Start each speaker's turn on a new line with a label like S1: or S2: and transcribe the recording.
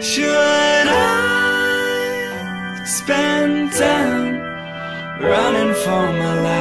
S1: Should I spend time running for my life?